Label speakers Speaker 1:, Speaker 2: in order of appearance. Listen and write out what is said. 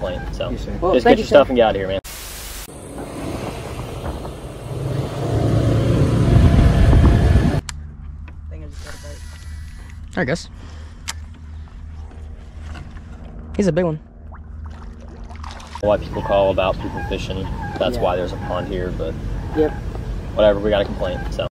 Speaker 1: complaint. So
Speaker 2: Yes.
Speaker 3: Well,
Speaker 1: just
Speaker 3: get
Speaker 1: get
Speaker 3: you,
Speaker 1: your
Speaker 3: sir.
Speaker 1: stuff and get out of here, man.
Speaker 3: I guess. He's a big one.
Speaker 1: Why people call about people fishing? That's
Speaker 3: Yeah.
Speaker 1: why there's a pond here, but
Speaker 3: Yep.
Speaker 1: whatever. We got a complaint. So.